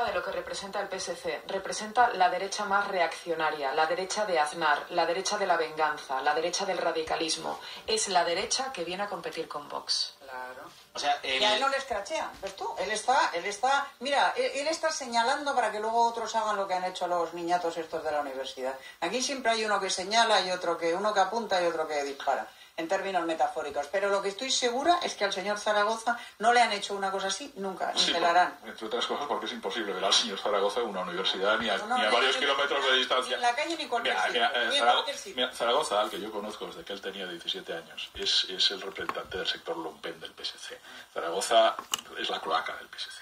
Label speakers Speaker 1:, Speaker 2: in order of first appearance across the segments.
Speaker 1: duda de lo que representa el PSC. Representa la derecha más reaccionaria, la derecha de Aznar, la derecha de la venganza, la derecha del radicalismo. Es la derecha que viene a competir con Vox.
Speaker 2: Claro.
Speaker 3: O sea,
Speaker 2: Y a él no le escrachean, ¿ves tú? Él está, él está, mira, él, él está señalando para que luego otros hagan lo que han hecho los niñatos estos de la universidad. Aquí siempre hay uno que señala y otro que, uno que apunta y otro que dispara, en términos metafóricos. Pero lo que estoy segura es que al señor Zaragoza no le han hecho una cosa así nunca, ni
Speaker 4: Sí,
Speaker 2: la harán.
Speaker 4: entre otras cosas porque es imposible ver al señor Zaragoza en una universidad ni a,
Speaker 2: No, no,
Speaker 4: ni a
Speaker 2: ni-
Speaker 4: varios
Speaker 2: ni-
Speaker 4: kilómetros de
Speaker 2: ni
Speaker 4: distancia.
Speaker 2: en la calle ni cualquier
Speaker 4: Mira,
Speaker 2: sitio,
Speaker 4: mira,
Speaker 2: ni en
Speaker 4: Zara-
Speaker 2: cualquier sitio.
Speaker 4: mira, Zaragoza, al que yo conozco desde que él tenía 17 años, es, es el representante del sector Lompen del PSC. Zaragoza es la cloaca del PSC.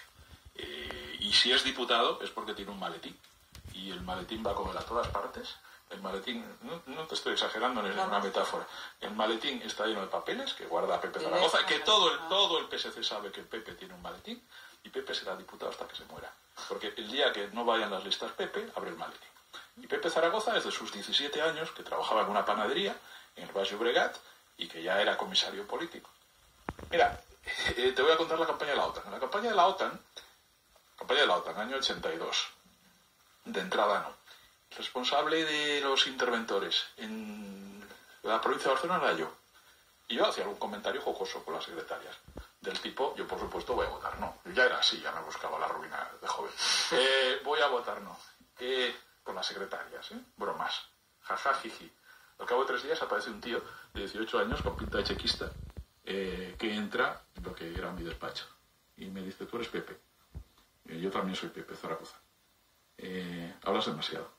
Speaker 4: Eh, y si es diputado es porque tiene un maletín. Y el maletín va con él a todas partes. El maletín, no, no te estoy exagerando, no es ninguna metáfora. El maletín está lleno de papeles que guarda Pepe Zaragoza, que todo el, todo el PSC sabe que Pepe tiene un maletín y Pepe será diputado hasta que se muera. Porque el día que no vayan las listas Pepe, abre el maletín. Y Pepe Zaragoza, desde sus 17 años, que trabajaba en una panadería en el Valle Bregat y que ya era comisario político. Mira, eh, te voy a contar la campaña de la OTAN. En la campaña de la OTAN, campaña de la OTAN, año 82, de entrada no. Responsable de los interventores en la provincia de Barcelona era yo. Y yo hacía algún comentario jocoso con las secretarias. Del tipo, yo por supuesto voy a votar no. Yo ya era así, ya me buscaba la ruina de joven. Eh, voy a votar no. Eh, con las secretarias, ¿eh? Bromas. Jaja, jiji. Al cabo de tres días aparece un tío de 18 años con pinta de chequista eh, que entra en lo que era mi despacho. Y me dice, tú eres Pepe. Yo también soy Pepe Zaragoza. Hablas demasiado.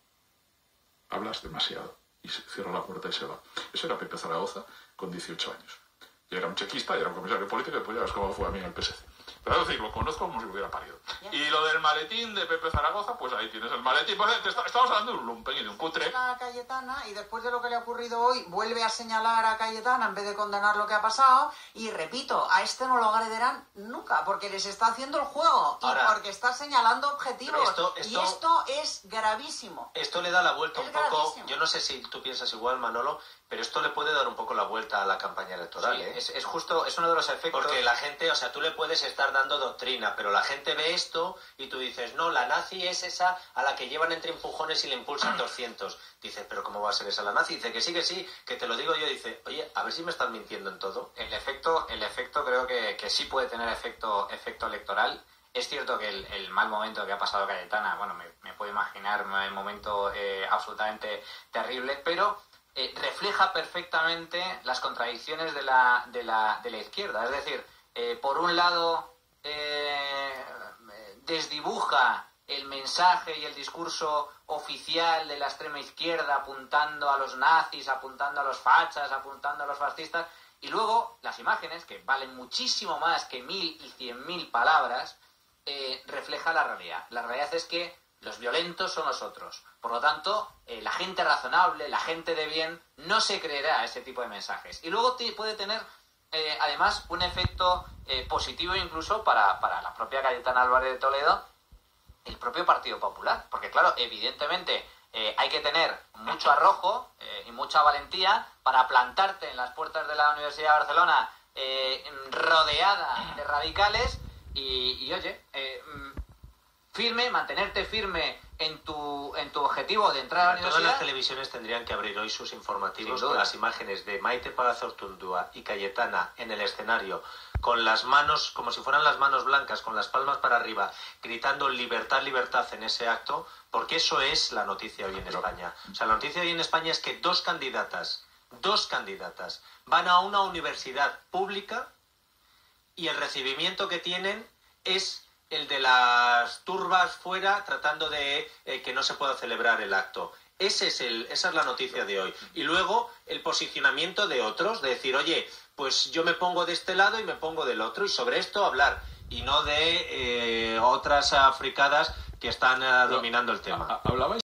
Speaker 4: Hablas demasiado. Y cierra la puerta y se va. Eso era Pepe Zaragoza con 18 años. Yo era un chequista, y era un comisario político, y después ya ves cómo fue a mí en el PSC. Pero es decir, lo conozco como si hubiera parido. Y lo del maletín de Pepe Zaragoza, pues ahí tienes el maletín. Pues, te está- estamos hablando de un lumpen y de un cutre.
Speaker 2: a Cayetana y después de lo que le ha ocurrido hoy vuelve a señalar a Cayetana en vez de condenar lo que ha pasado y repito, a este no lo agrederán nunca porque les está haciendo el juego
Speaker 3: Ahora-
Speaker 2: y porque está señalando objetivos
Speaker 3: Pero esto-
Speaker 2: y
Speaker 3: esto-
Speaker 2: esto es gravísimo.
Speaker 3: Esto le da la vuelta
Speaker 2: Es
Speaker 3: un poco.
Speaker 2: gravísimo.
Speaker 3: Yo no sé si tú piensas igual, Manolo, pero esto le puede dar un poco la vuelta a la campaña electoral.
Speaker 5: Sí,
Speaker 3: ¿eh?
Speaker 5: es, es justo, es uno de los efectos.
Speaker 3: Porque la gente, o sea, tú le puedes estar dando doctrina, pero la gente ve esto y tú dices, no, la nazi es esa a la que llevan entre empujones y le impulsan 200. Dices, pero ¿cómo va a ser esa la nazi? Dice que sí, que sí, que te lo digo yo. Dice, oye, a ver si me están mintiendo en todo.
Speaker 5: El efecto, el efecto creo que, que sí puede tener efecto, efecto electoral. Es cierto que el, mal momento que ha pasado Cayetana, bueno, me, puedo imaginar un momento eh, absolutamente terrible, pero eh, refleja perfectamente las contradicciones de la, izquierda. Es decir, eh, por un lado, desdibuja el mensaje y el discurso oficial de la extrema izquierda apuntando a los nazis, apuntando a los fachas, apuntando a los fascistas, y luego las imágenes, que valen muchísimo más que mil y cien mil palabras, eh, refleja la realidad. La realidad es que los violentos son nosotros. Por lo tanto, eh, la gente razonable, la gente de bien, no se creerá ese tipo de mensajes. Y luego puede tener, eh, además, un efecto eh, positivo incluso para, para la propia Cayetana Álvarez de Toledo, el propio Partido Popular. Porque, claro, evidentemente hay que tener mucho arrojo y mucha valentía para plantarte en las puertas de la Universidad de Barcelona rodeada de radicales y, y, oye, eh, mm, firme, mantenerte firme en tu, en tu objetivo de entrar a la
Speaker 3: Todas las
Speaker 5: universidad.
Speaker 3: televisiones tendrían que abrir hoy sus informativos con las imágenes de Maite Pagazortundúa y Cayetana en el escenario, con las manos, como si fueran las manos blancas, con las palmas para arriba, gritando libertad, libertad en ese acto, porque eso es la noticia hoy en España. O sea, la noticia hoy en España es que dos candidatas, dos candidatas, van a una universidad pública y el recibimiento que tienen es el de las turbas fuera tratando de eh, que no se pueda celebrar el acto. Ese es el, esa es la noticia de hoy. Y luego el posicionamiento de otros, de decir, oye, pues yo me pongo de este lado y me pongo del otro, y sobre esto hablar, y no de eh, otras africadas que están eh, dominando el tema.